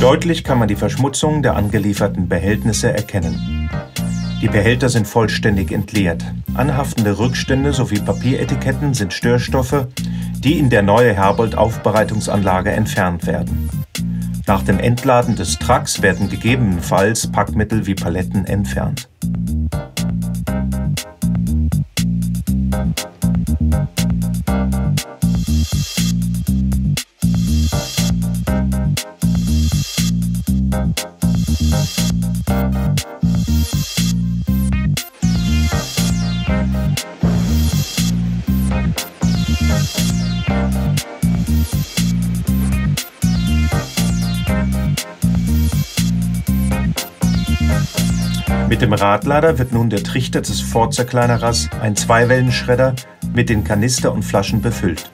Deutlich kann man die Verschmutzung der angelieferten Behältnisse erkennen. Die Behälter sind vollständig entleert. Anhaftende Rückstände sowie Papieretiketten sind Störstoffe, die in der neue Herbold-Aufbereitungsanlage entfernt werden. Nach dem Entladen des Trucks werden gegebenenfalls Packmittel wie Paletten entfernt. Mit dem Radlader wird nun der Trichter des Vorzerkleinerers, ein Zweiwellenschredder, mit den Kanister und Flaschen befüllt.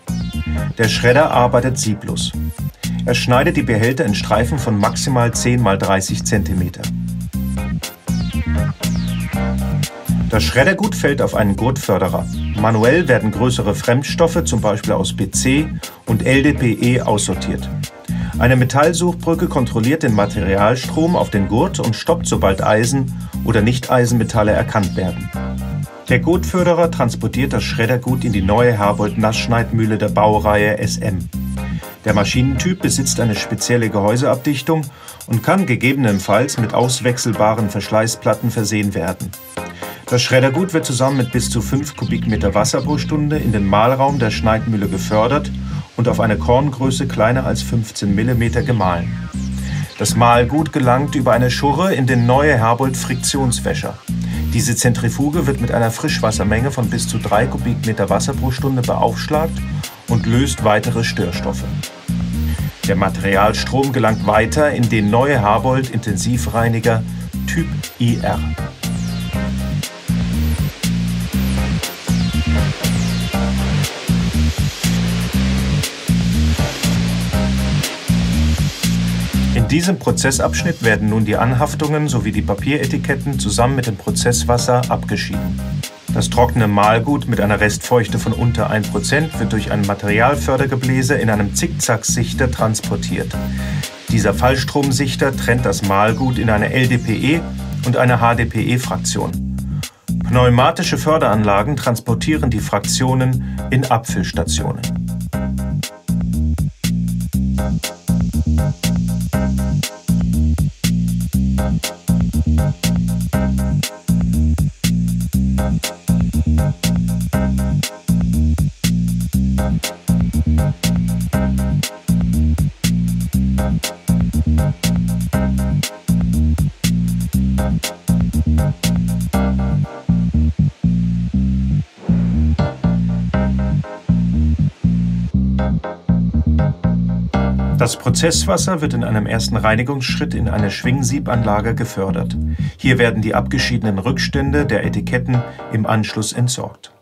Der Schredder arbeitet sieblos. Er schneidet die Behälter in Streifen von maximal 10 x 30 cm. Das Schreddergut fällt auf einen Gurtförderer. Manuell werden größere Fremdstoffe, zum Beispiel aus PC und LDPE, aussortiert. Eine Metallsuchbrücke kontrolliert den Materialstrom auf den Gurt und stoppt, sobald Eisen oder Nicht-Eisenmetalle erkannt werden. Der Gutförderer transportiert das Schreddergut in die neue Herbold-Nassschneidmühle der Baureihe SM. Der Maschinentyp besitzt eine spezielle Gehäuseabdichtung und kann gegebenenfalls mit auswechselbaren Verschleißplatten versehen werden. Das Schreddergut wird zusammen mit bis zu 5 Kubikmeter Wasser pro Stunde in den Mahlraum der Schneidmühle befördert und auf eine Korngröße kleiner als 15 mm gemahlen. Das Mahlgut gelangt über eine Schurre in den neue Herbold Friktionswäscher. Diese Zentrifuge wird mit einer Frischwassermenge von bis zu 3 Kubikmeter Wasser pro Stunde beaufschlagt und löst weitere Störstoffe. Der Materialstrom gelangt weiter in den neue Herbold Intensivreiniger Typ IR. In diesem Prozessabschnitt werden nun die Anhaftungen sowie die Papieretiketten zusammen mit dem Prozesswasser abgeschieden. Das trockene Mahlgut mit einer Restfeuchte von unter 1% wird durch ein Materialfördergebläse in einem Zickzacksichter transportiert. Dieser Fallstromsichter trennt das Mahlgut in eine LDPE und eine HDPE-Fraktion. Pneumatische Förderanlagen transportieren die Fraktionen in Abfüllstationen. Das Prozesswasser wird in einem ersten Reinigungsschritt in eine Schwingsiebanlage gefördert. Hier werden die abgeschiedenen Rückstände der Etiketten im Anschluss entsorgt